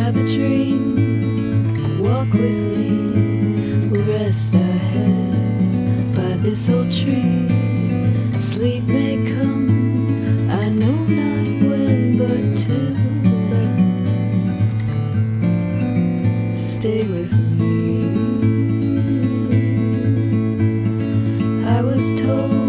grab a dream, walk with me. We'll rest our heads by this old tree. Sleep may come, I know not when, but till then, stay with me. I was told.